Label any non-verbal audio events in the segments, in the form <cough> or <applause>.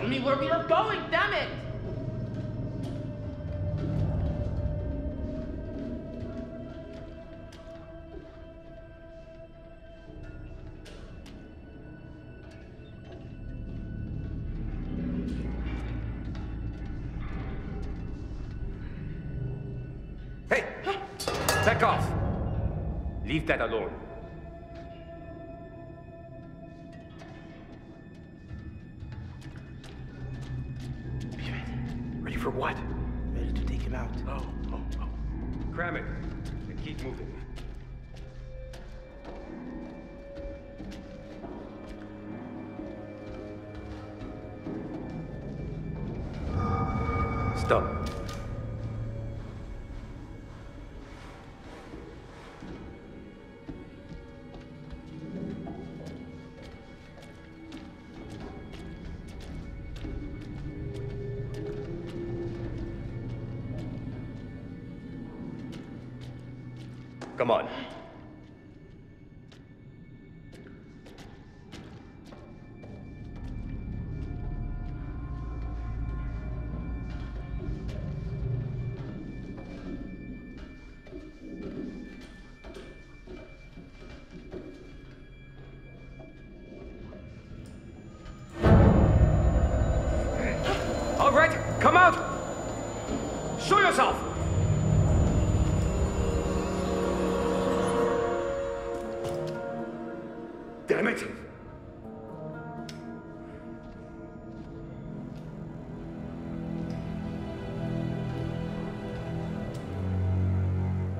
tell me where we are going, damn it! Hey! Back off! Leave that alone. Come on.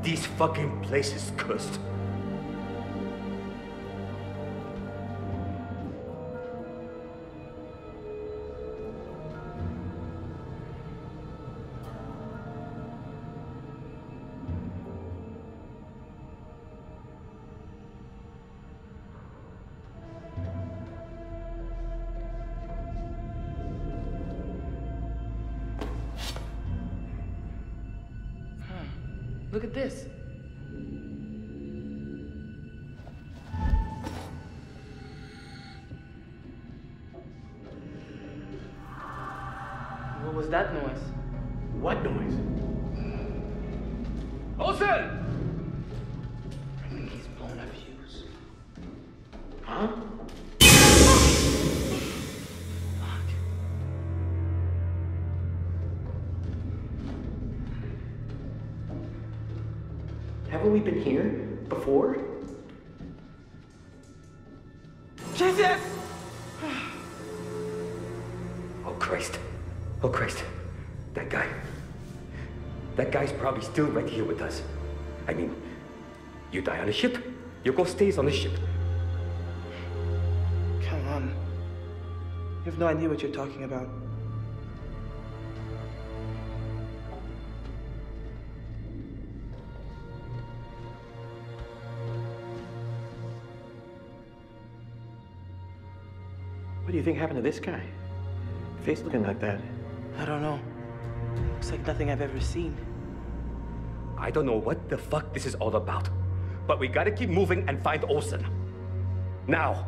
These fucking places cursed. Haven't we been here before? Jesus! <sighs> Oh, Christ. Oh, Christ. That guy. That guy's probably still right here with us. I mean, you die on a ship, your ghost stays on the ship. Come on. You have no idea what you're talking about. You think happened to this guy? Face looking like that. I don't know. Looks like nothing I've ever seen. I don't know what the fuck this is all about, but we gotta keep moving and find Olson. Now.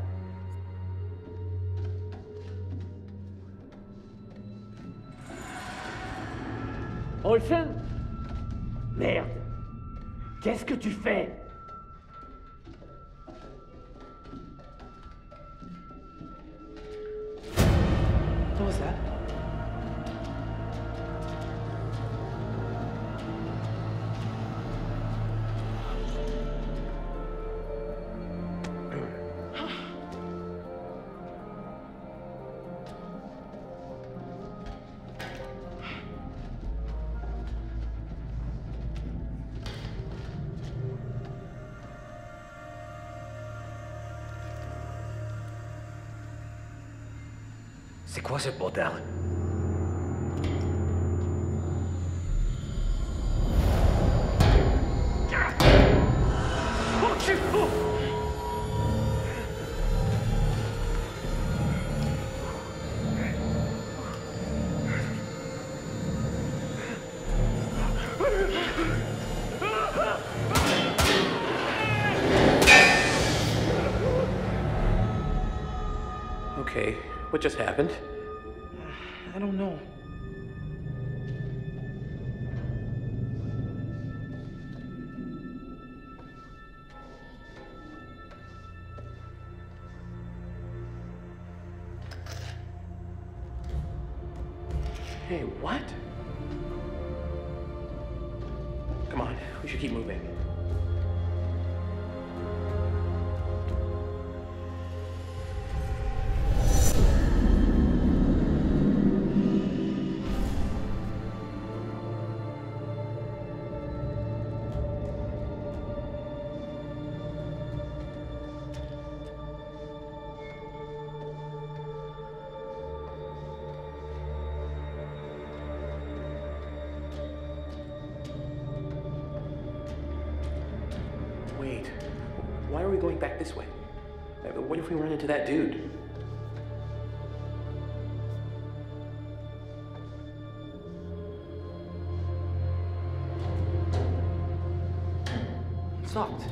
Olson Merde. Qu'est-ce que tu fais What was Okay, what just happened? I don't know. We going back this way? What if we run into that dude? It's locked.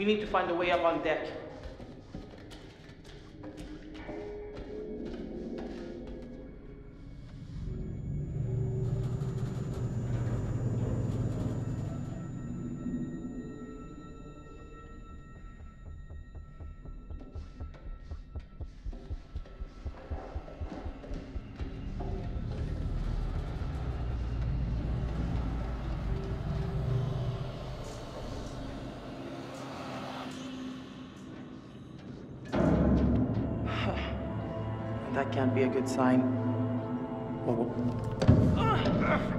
We need to find a way up on deck. Good sign. Oh, Whoa. <laughs>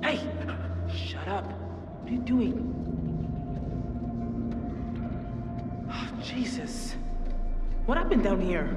Hey! Shut up. What are you doing? Oh, Jesus. What happened down here?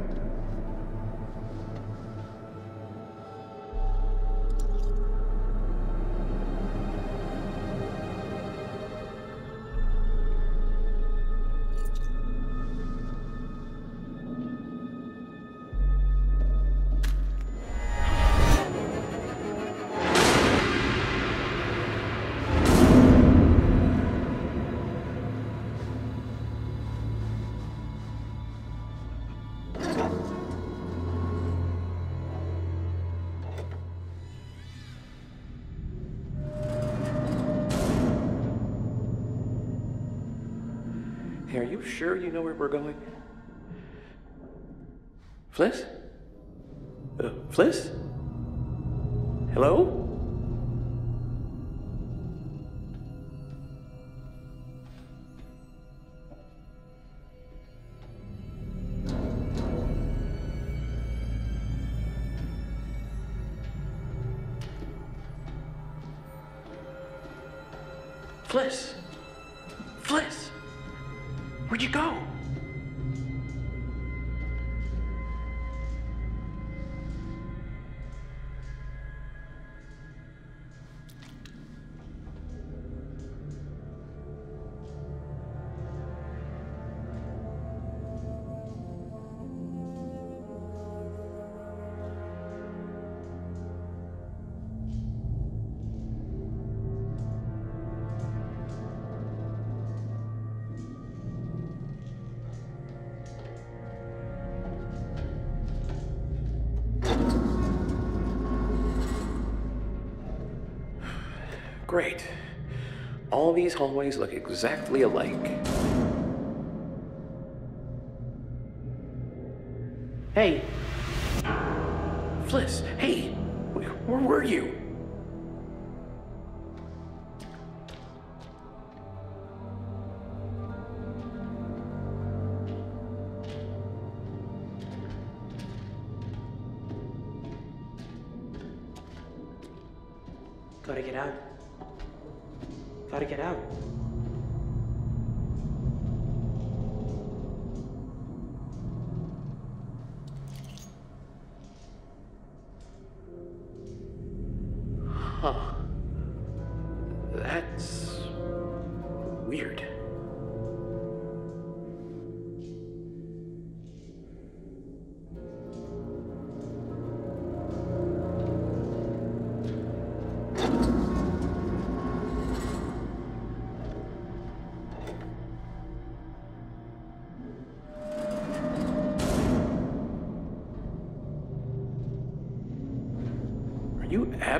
Sure you know where we're going? Fliss? Uh, Fliss? Hello? Great. All these hallways look exactly alike. Hey. Fliss,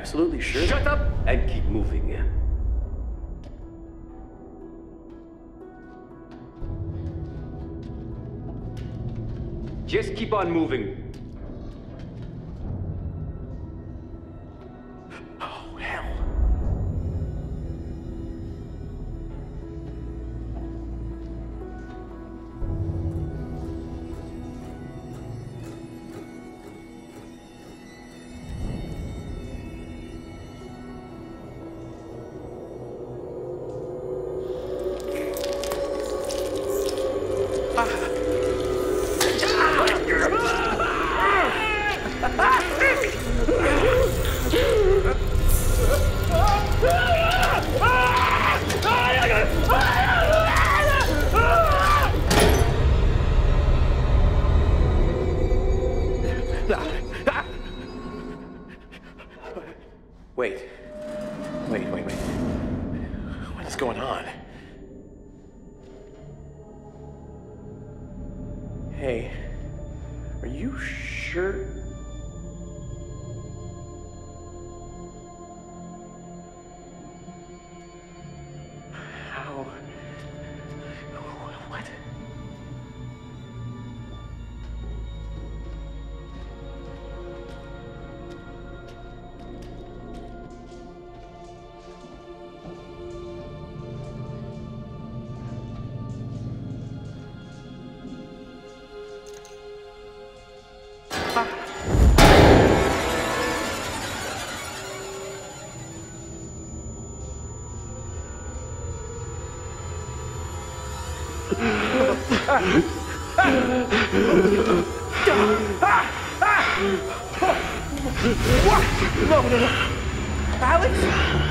absolutely sure? Shut up and keep moving. Just keep on moving. Alex? No!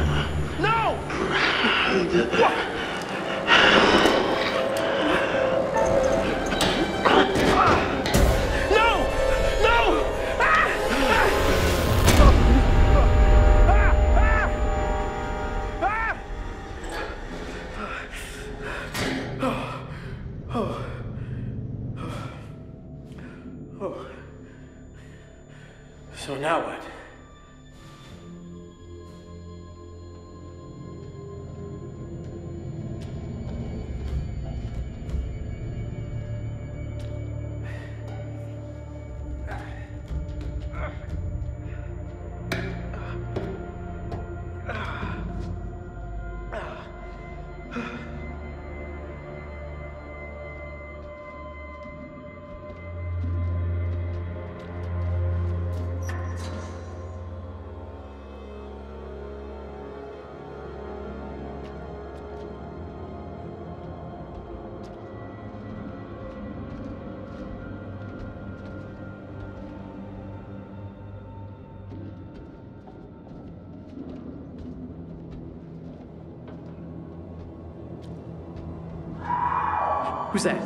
Who's that?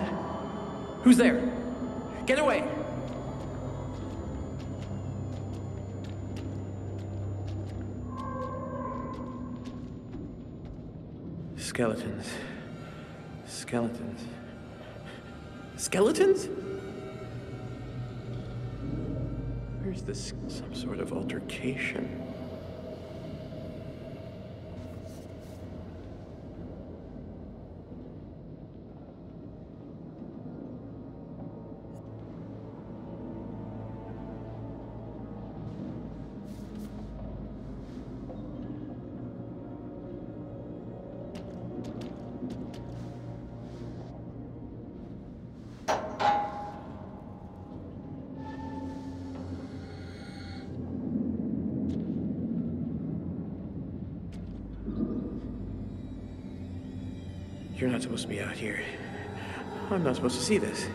Who's there? Get away! Skeletons. Skeletons. Skeletons? Where's this? Some sort of altercation. Supposed to be out here. I'm not supposed to see this.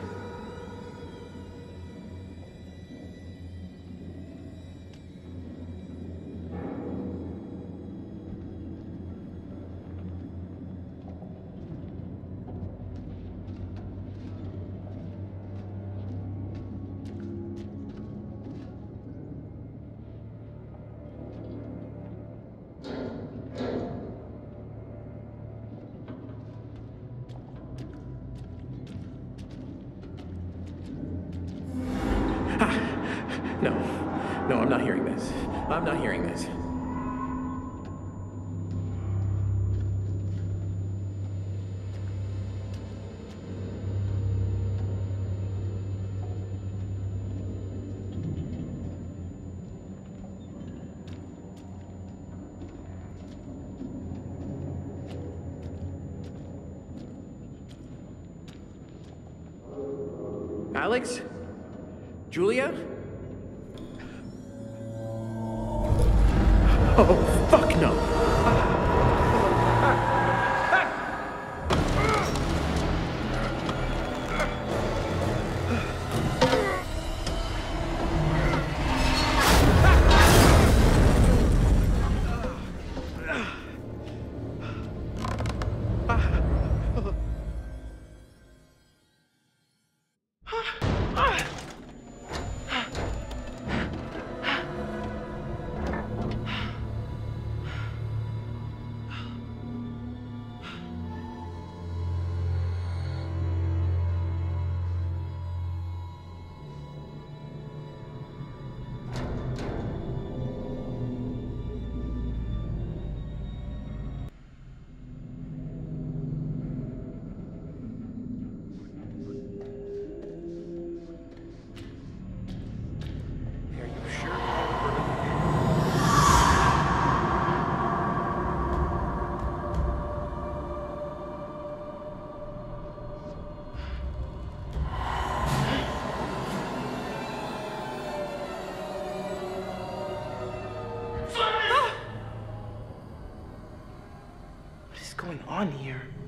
I'm not hearing this. On here?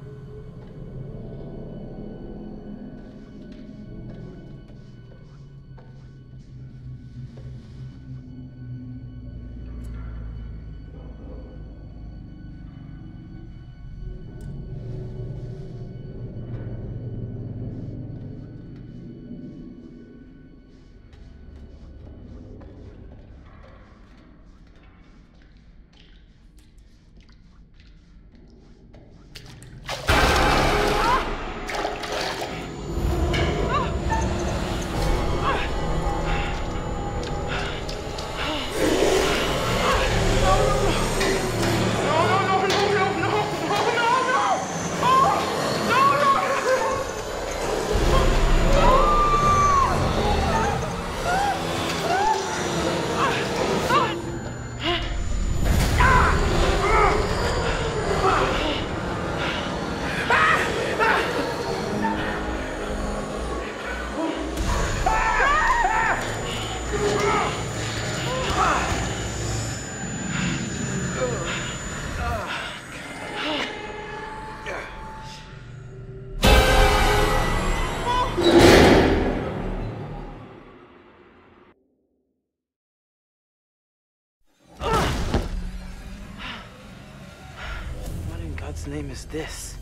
Is this?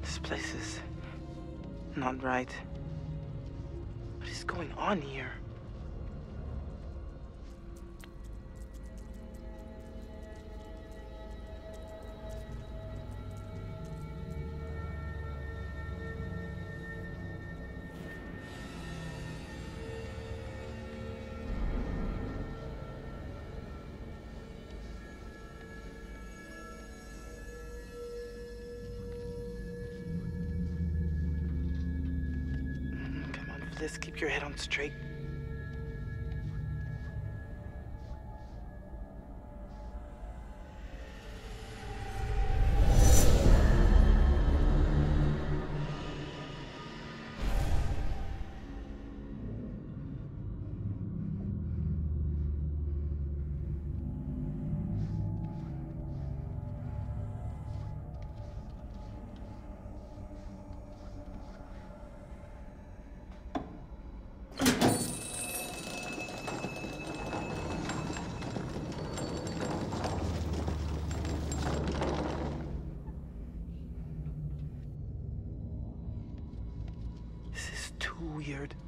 This place is not right. What is going on here? Straight. Weird.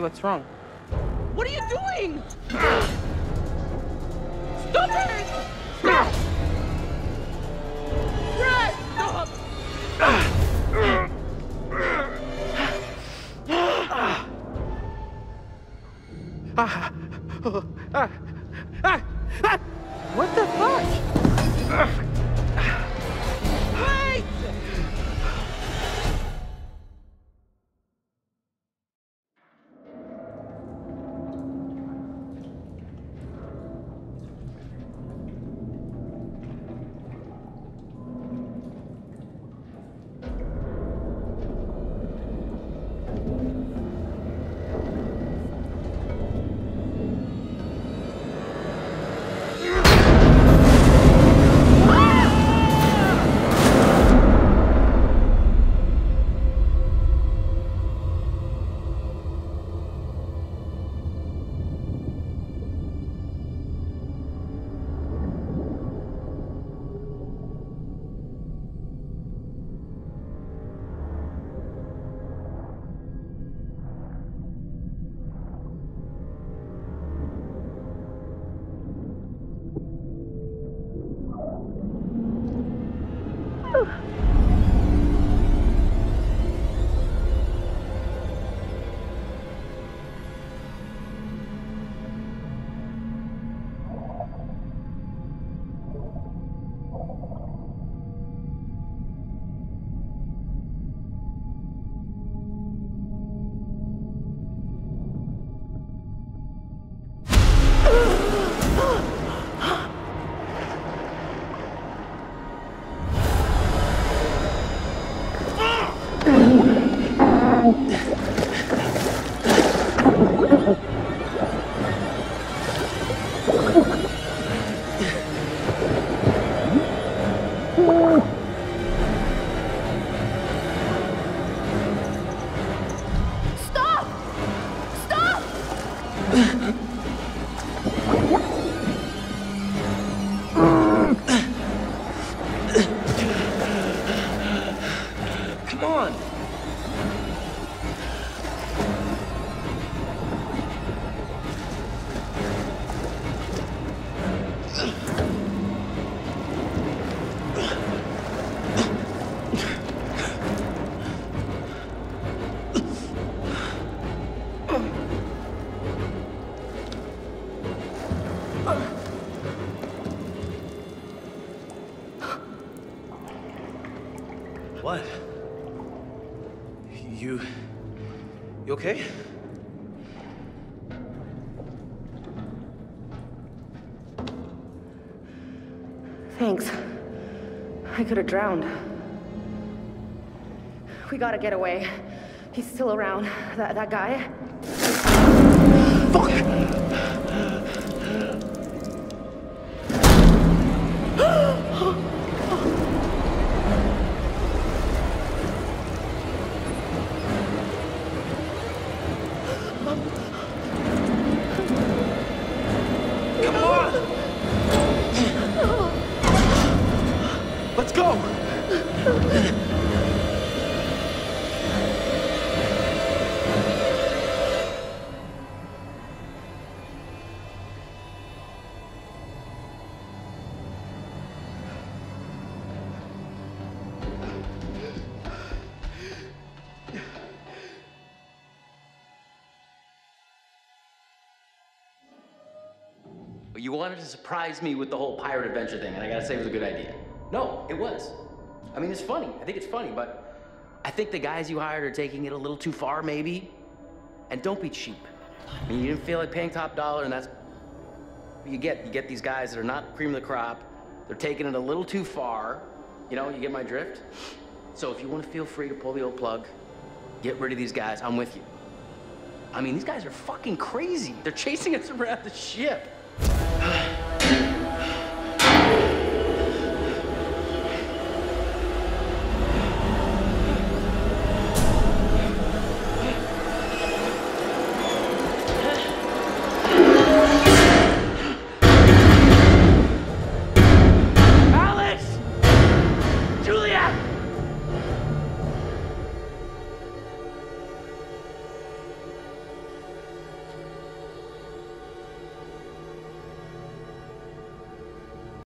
What's wrong? What are you doing? I could have drowned. We gotta get away. He's still around. That, that guy. Wanted to surprise me with the whole pirate adventure thing, and I gotta say it was a good idea. No, it was. I mean, it's funny. I think it's funny, but I think the guys you hired are taking it a little too far, maybe. And don't be cheap. I mean, you didn't feel like paying top dollar, and that's you get. You get these guys that are not cream of the crop. They're taking it a little too far. You know, you get my drift? So if you want to feel free to pull the old plug, get rid of these guys, I'm with you. I mean, these guys are fucking crazy. They're chasing us <laughs> around the ship.